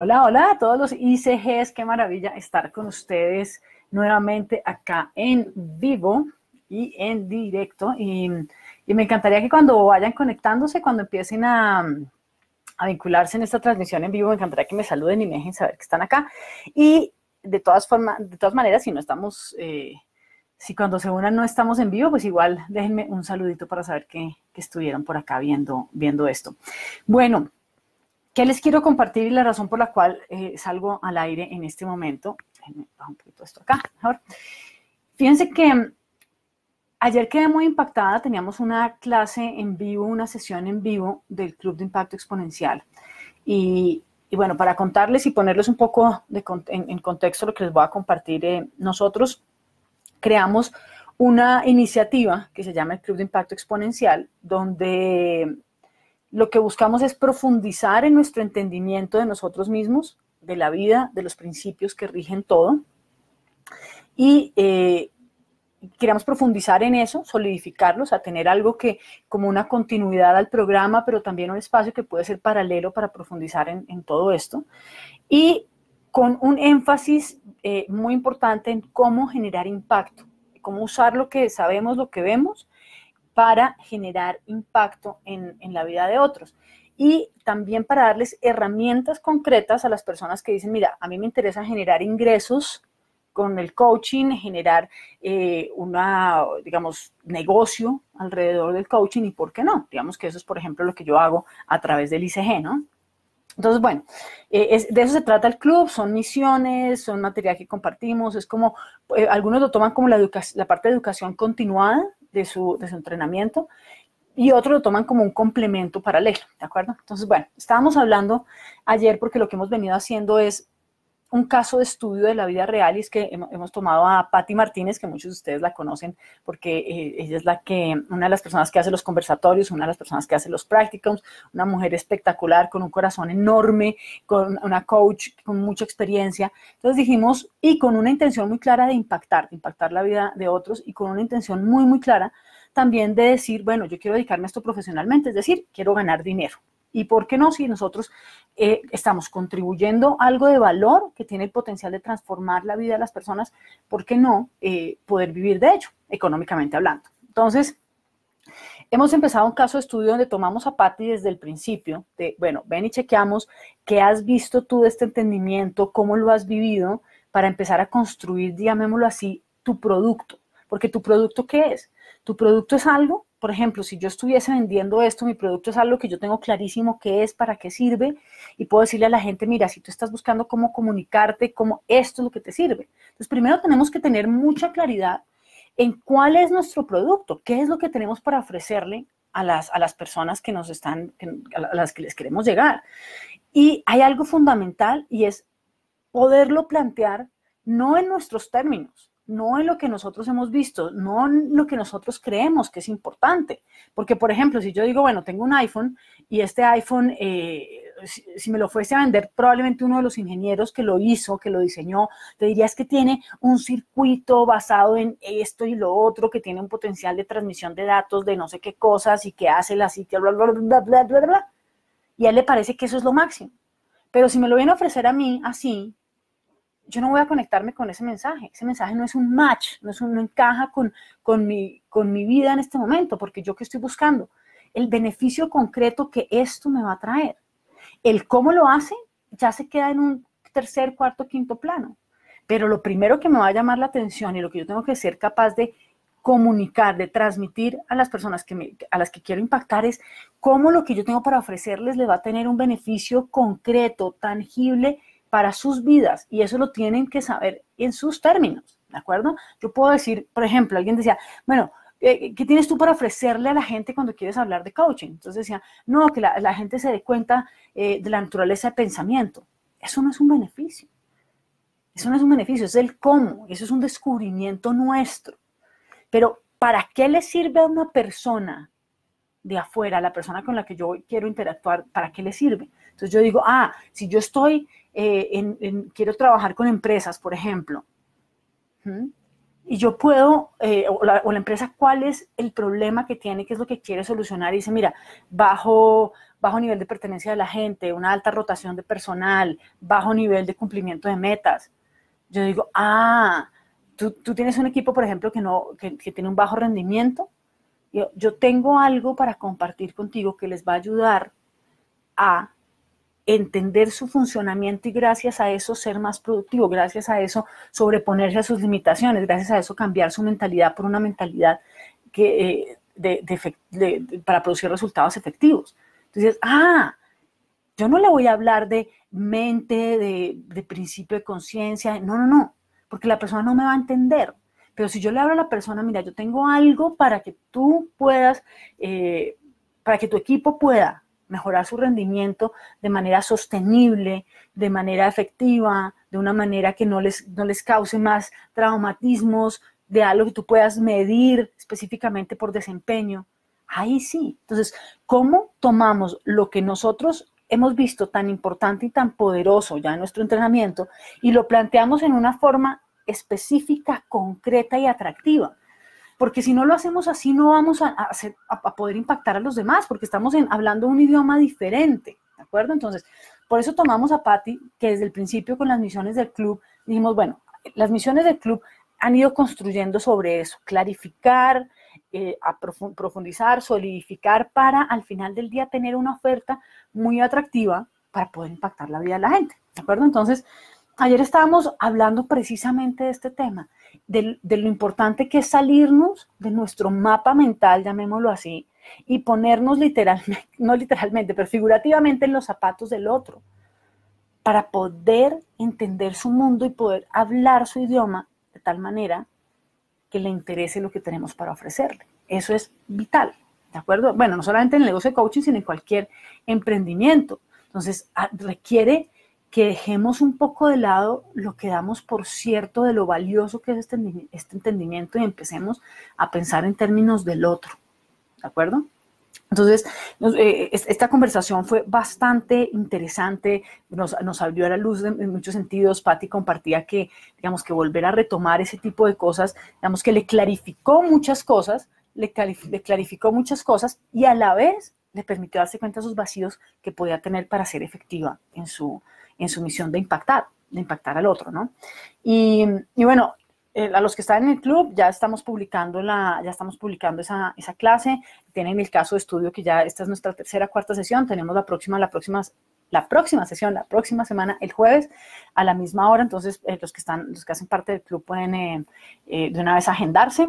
Hola, hola a todos los ICGs, qué maravilla estar con ustedes nuevamente acá en vivo y en directo. Y, me encantaría que cuando vayan conectándose, cuando empiecen a, vincularse en esta transmisión en vivo, me encantaría que me saluden y me dejen saber que están acá. Y de todas formas, de todas maneras, si no estamos, eh, si cuando se unan no estamos en vivo, pues igual déjenme un saludito para saber que, estuvieron por acá viendo, viendo esto. Bueno, ¿Qué les quiero compartir y la razón por la cual eh, salgo al aire en este momento? Un poquito esto acá, mejor. Fíjense que mm, ayer quedé muy impactada, teníamos una clase en vivo, una sesión en vivo del Club de Impacto Exponencial. Y, bueno, para contarles y ponerles un poco en, contexto lo que les voy a compartir, eh, nosotros creamos una iniciativa que se llama el Club de Impacto Exponencial, donde lo que buscamos es profundizar en nuestro entendimiento de nosotros mismos, de la vida, de los principios que rigen todo. Y eh, queremos profundizar en eso, solidificarlos, a tener algo que como una continuidad al programa, pero también un espacio que puede ser paralelo para profundizar en, todo esto. Y con un énfasis eh, muy importante en cómo generar impacto, cómo usar lo que sabemos, lo que vemos, para generar impacto en, la vida de otros. Y también para darles herramientas concretas a las personas que dicen, mira, a mí me interesa generar ingresos con el coaching, generar eh, una, digamos, negocio alrededor del coaching y por qué no. Digamos que eso es, por ejemplo, lo que yo hago a través del ICG, ¿no? Entonces, bueno, eh, de eso se trata el club, son misiones, son material que compartimos, es como, eh, algunos lo toman como la, la parte de educación continuada, de su, entrenamiento y otros lo toman como un complemento paralelo, ¿de acuerdo? Entonces, bueno, estábamos hablando ayer porque lo que hemos venido haciendo es un caso de estudio de la vida real y es que hemos, tomado a Patti Martínez, que muchos de ustedes la conocen porque eh, ella es la que, una de las personas que hace los conversatorios, una de las personas que hace los practicums, una mujer espectacular con un corazón enorme, con una coach con mucha experiencia. Entonces dijimos, y con una intención muy clara de impactar, de impactar la vida de otros y con una intención muy, muy clara también de decir, bueno, yo quiero dedicarme a esto profesionalmente, es decir, quiero ganar dinero. ¿Y por qué no? Si nosotros eh, estamos contribuyendo algo de valor que tiene el potencial de transformar la vida de las personas, ¿por qué no eh, poder vivir de ello, económicamente hablando? Entonces, hemos empezado un caso de estudio donde tomamos a Patti desde el principio, de, bueno, ven y chequeamos qué has visto tú de este entendimiento, cómo lo has vivido, para empezar a construir, llamémoslo así, tu producto. Porque tu producto, ¿qué es? Tu producto es algo por ejemplo, si yo estuviese vendiendo esto, mi producto es algo que yo tengo clarísimo qué es, para qué sirve, y puedo decirle a la gente, mira, si tú estás buscando cómo comunicarte, cómo esto es lo que te sirve. Entonces, primero tenemos que tener mucha claridad en cuál es nuestro producto, qué es lo que tenemos para ofrecerle a las, a las personas que nos están, a las que les queremos llegar. Y hay algo fundamental y es poderlo plantear no en nuestros términos, no en lo que nosotros hemos visto, no en lo que nosotros creemos que es importante. Porque, por ejemplo, si yo digo, bueno, tengo un iPhone y este iPhone, eh, si, me lo fuese a vender, probablemente uno de los ingenieros que lo hizo, que lo diseñó, te diría es que tiene un circuito basado en esto y lo otro, que tiene un potencial de transmisión de datos de no sé qué cosas y que hace la sitio, bla, bla, bla, bla, bla, bla. Y a él le parece que eso es lo máximo. Pero si me lo viene a ofrecer a mí así, yo no voy a conectarme con ese mensaje. Ese mensaje no es un match, no, es un, no encaja con, con, mi, con mi vida en este momento, porque yo que estoy buscando el beneficio concreto que esto me va a traer. El cómo lo hace ya se queda en un tercer, cuarto, quinto plano. Pero lo primero que me va a llamar la atención y lo que yo tengo que ser capaz de comunicar, de transmitir a las personas que me, a las que quiero impactar es cómo lo que yo tengo para ofrecerles le va a tener un beneficio concreto, tangible para sus vidas y eso lo tienen que saber en sus términos, ¿de acuerdo? Yo puedo decir, por ejemplo, alguien decía, bueno, eh, ¿qué tienes tú para ofrecerle a la gente cuando quieres hablar de coaching? Entonces decía, no, que la, gente se dé cuenta eh, de la naturaleza de pensamiento. Eso no es un beneficio. Eso no es un beneficio, es el cómo, eso es un descubrimiento nuestro. Pero ¿para qué le sirve a una persona de afuera, la persona con la que yo quiero interactuar, ¿para qué le sirve? Entonces yo digo, ah, si yo estoy, eh, en, quiero trabajar con empresas, por ejemplo, y yo puedo, eh, o, la, empresa, cuál es el problema que tiene, qué es lo que quiere solucionar. Y dice, mira, bajo, bajo nivel de pertenencia de la gente, una alta rotación de personal, bajo nivel de cumplimiento de metas. Yo digo, ah, tú, tienes un equipo, por ejemplo, que, no, que, tiene un bajo rendimiento. Yo, yo tengo algo para compartir contigo que les va a ayudar a entender su funcionamiento y gracias a eso ser más productivo, gracias a eso sobreponerse a sus limitaciones, gracias a eso cambiar su mentalidad por una mentalidad que, eh, para producir resultados efectivos. Entonces, ah, yo no le voy a hablar de mente, de, principio de conciencia, no, no, no, porque la persona no me va a entender. Pero si yo le hablo a la persona, mira, yo tengo algo para que tú puedas, eh, para que tu equipo pueda mejorar su rendimiento de manera sostenible, de manera efectiva, de una manera que no les, no les cause más traumatismos, de algo que tú puedas medir específicamente por desempeño. Ahí sí. Entonces, ¿cómo tomamos lo que nosotros hemos visto tan importante y tan poderoso ya en nuestro entrenamiento y lo planteamos en una forma específica, concreta y atractiva? Porque si no lo hacemos así no vamos a, a, poder impactar a los demás, porque estamos hablando un idioma diferente, ¿de acuerdo? Entonces, por eso tomamos a Patti, que desde el principio con las misiones del club, dijimos, bueno, las misiones del club han ido construyendo sobre eso, clarificar, eh, profundizar, solidificar para al final del día tener una oferta muy atractiva para poder impactar la vida de la gente, ¿de acuerdo? Entonces, ayer estábamos hablando precisamente de este tema, de, lo importante que es salirnos de nuestro mapa mental, llamémoslo así, y ponernos literalmente, no literalmente, pero figurativamente en los zapatos del otro, para poder entender su mundo y poder hablar su idioma de tal manera que le interese lo que tenemos para ofrecerle. Eso es vital, ¿de acuerdo? Bueno, no solamente en el negocio de coaching, sino en cualquier emprendimiento. Entonces, ah, requiere que dejemos un poco de lado lo que damos por cierto de lo valioso que es este, este, entendimiento y empecemos a pensar en términos del otro. ¿De acuerdo? Entonces, eh, esta conversación fue bastante interesante, nos, nos abrió a la luz en muchos sentidos. Patti compartía que, digamos, que volver a retomar ese tipo de cosas, digamos, que le clarificó muchas cosas, le, le clarificó muchas cosas y a la vez le permitió darse cuenta de esos vacíos que podía tener para ser efectiva en su, en su misión de impactar, de impactar al otro, ¿no? Y, bueno, eh, a los que están en el club ya estamos publicando la, ya estamos publicando esa, esa, clase. Tienen el caso de estudio que ya esta es nuestra tercera, cuarta sesión. Tenemos la próxima, la próxima, la próxima sesión, la próxima semana, el jueves, a la misma hora. Entonces, eh, los que están, los que hacen parte del club pueden eh, de una vez agendarse.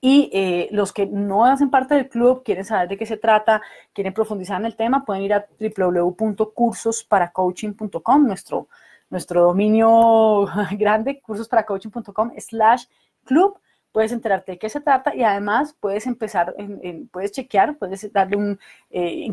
Y eh, los que no hacen parte del club, quieren saber de qué se trata, quieren profundizar en el tema, pueden ir a www.cursosparacoaching.com, nuestro, nuestro dominio grande, cursosparacoaching.com slash club puedes enterarte de qué se trata y además puedes empezar, en, puedes chequear, puedes darle un, eh,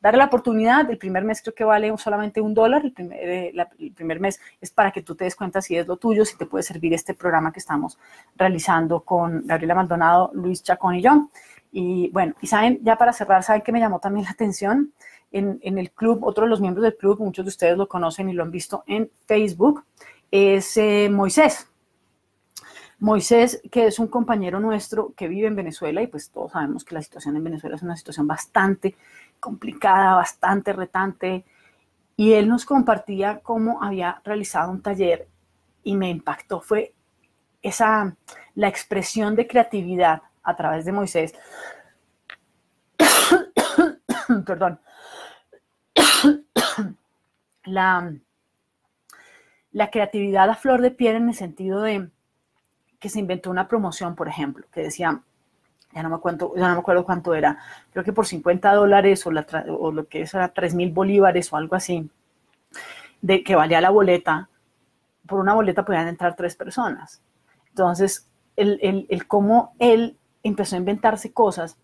darle la oportunidad, el primer mes creo que vale solamente un dólar, el primer, eh, el primer mes es para que tú te des cuenta si es lo tuyo, si te puede servir este programa que estamos realizando con Gabriela Maldonado, Luis Chacón y yo. Y bueno, y saben, ya para cerrar, saben que me llamó también la atención en, en el club, otro de los miembros del club, muchos de ustedes lo conocen y lo han visto en Facebook, es eh, Moisés. Moisés, que es un compañero nuestro que vive en Venezuela y pues todos sabemos que la situación en Venezuela es una situación bastante complicada, bastante retante. Y él nos compartía cómo había realizado un taller y me impactó. Fue esa, la expresión de creatividad a través de Moisés. Perdón. la, la creatividad a flor de piel en el sentido de que se inventó una promoción, por ejemplo, que decía, ya no me, cuento, ya no me acuerdo cuánto era, creo que por 50 dólares o, lo que es era 3 mil bolívares o algo así, de que valía la boleta, por una boleta podían entrar tres personas. Entonces, el, el, el cómo él empezó a inventarse cosas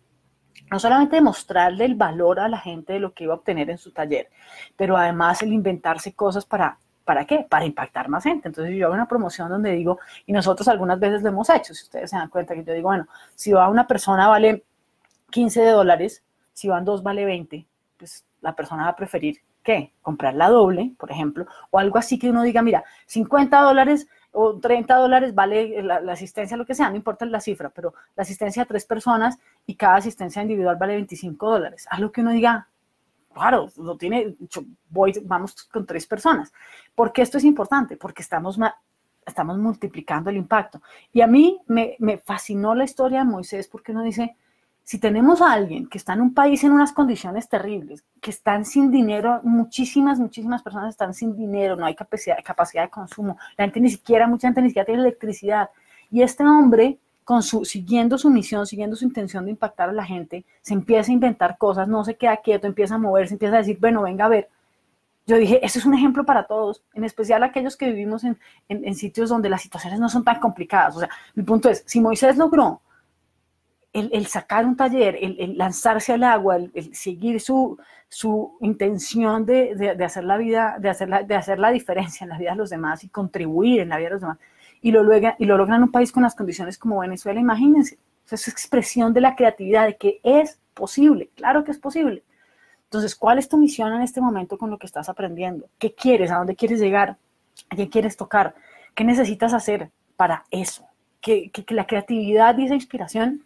no solamente demostrarle el valor a la gente de lo que iba a obtener en su taller, pero además el inventarse cosas para ¿Para qué? Para impactar más gente. Entonces yo hago una promoción donde digo, y nosotros algunas veces lo hemos hecho, si ustedes se dan cuenta que yo digo, bueno, si va una persona vale 15 de dólares, si van dos vale 20, pues la persona va a preferir ¿qué? Comprar la doble, por ejemplo, o algo así que uno diga, mira, 50 dólares o 30 dólares vale la, asistencia, lo que sea, no importa la cifra, pero la asistencia a tres personas y cada asistencia individual vale 25 dólares. Lo que uno diga, claro, lo tiene, voy, vamos con tres personas. ¿Por qué esto es importante? Porque estamos, estamos multiplicando el impacto. Y a mí me, me fascinó la historia de Moisés porque uno dice, si tenemos a alguien que está en un país en unas condiciones terribles, que están sin dinero, muchísimas, muchísimas personas están sin dinero, no hay capacidad, capacidad de consumo, la gente ni siquiera, mucha gente ni siquiera tiene electricidad. Y este hombre, con su, siguiendo su misión, siguiendo su intención de impactar a la gente, se empieza a inventar cosas, no se queda quieto, empieza a moverse, empieza a decir, bueno, venga a ver. Yo dije, eso es un ejemplo para todos, en especial aquellos que vivimos en, en sitios donde las situaciones no son tan complicadas. O sea, mi punto es, si Moisés logró el, sacar un taller, el, lanzarse al agua, el, seguir su, su intención de, hacer la vida, de hacer la, de hacer la diferencia en la vida de los demás y contribuir en la vida de los demás, y lo, logran un país con las condiciones como Venezuela, imagínense. es expresión de la creatividad, de que es posible, claro que es posible. Entonces, ¿cuál es tu misión en este momento con lo que estás aprendiendo? ¿Qué quieres? ¿A dónde quieres llegar? ¿A qué quieres tocar? ¿Qué necesitas hacer para eso? Que, que, que la creatividad y esa inspiración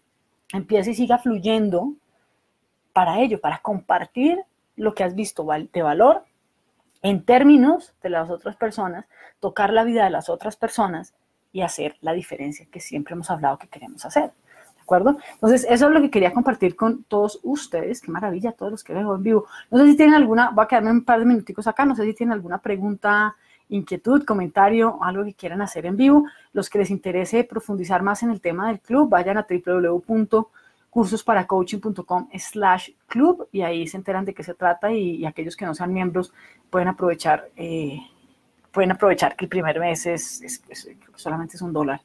empiece y siga fluyendo para ello, para compartir lo que has visto de valor en términos de las otras personas, tocar la vida de las otras personas y hacer la diferencia que siempre hemos hablado que queremos hacer. ¿De acuerdo? Entonces, eso es lo que quería compartir con todos ustedes. Qué maravilla, todos los que veo en vivo. No sé si tienen alguna, voy a quedarme un par de minuticos acá, no sé si tienen alguna pregunta, inquietud, comentario, algo que quieran hacer en vivo. Los que les interese profundizar más en el tema del club, vayan a www.cursosparacoaching.com slash club y ahí se enteran de qué se trata y, aquellos que no sean miembros pueden aprovechar, eh, pueden aprovechar que el primer mes es, solamente es un dólar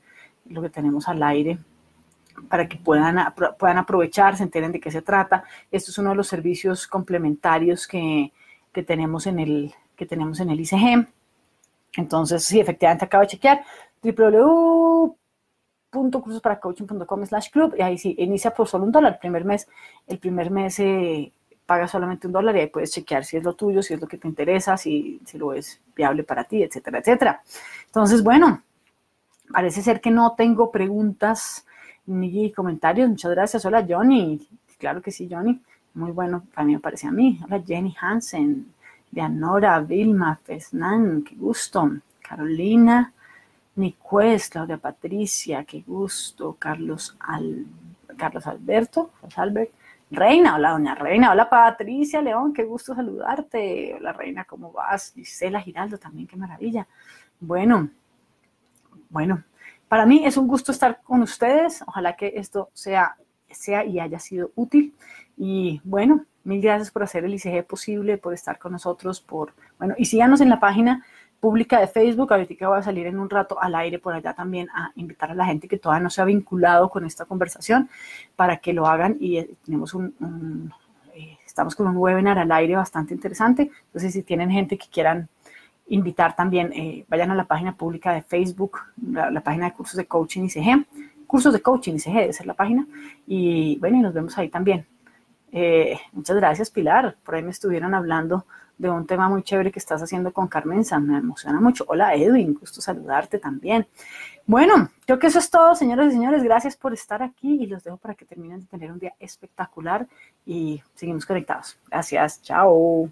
lo que tenemos al aire para que puedan, puedan aprovechar, se enteren de qué se trata. Esto es uno de los servicios complementarios que, que tenemos en el que tenemos en el ICG. Entonces, sí, efectivamente acabo de chequear www.cursosparacoaching.com slash club y ahí sí, inicia por solo un dólar el primer mes. El primer mes eh, paga solamente un dólar y ahí puedes chequear si es lo tuyo, si es lo que te interesa, si, si lo es viable para ti, etcétera, etcétera. Entonces, bueno, parece ser que no tengo preguntas ni comentarios. Muchas gracias. Hola, Johnny. Claro que sí, Johnny. Muy bueno, para mí me parece a mí. Hola, Jenny Hansen. Leonora, Vilma, Fesnan, qué gusto. Carolina, Nicues, Claudia Patricia, qué gusto. Carlos, Al, Carlos Alberto, Albert. Reina, hola doña Reina, hola Patricia León, qué gusto saludarte. Hola Reina, ¿cómo vas? Gisela Giraldo también, qué maravilla. Bueno, bueno, para mí es un gusto estar con ustedes. Ojalá que esto sea, sea y haya sido útil. Y bueno, Mil gracias por hacer el ICG posible, por estar con nosotros, por, bueno, y síganos en la página pública de Facebook, ahorita voy a salir en un rato al aire por allá también a invitar a la gente que todavía no se ha vinculado con esta conversación para que lo hagan. Y eh, tenemos un, eh, estamos con un webinar al aire bastante interesante, entonces si tienen gente que quieran invitar también, eh, vayan a la página pública de Facebook, la, la, página de cursos de coaching ICG, cursos de coaching ICG debe ser la página, y bueno, y nos vemos ahí también. Eh, muchas gracias, Pilar. Por ahí me estuvieron hablando de un tema muy chévere que estás haciendo con Carmenza. Me emociona mucho. Hola, Edwin. Gusto saludarte también. Bueno, creo que eso es todo, señoras y señores. Gracias por estar aquí y los dejo para que terminen de tener un día espectacular y seguimos conectados. Gracias. Chao.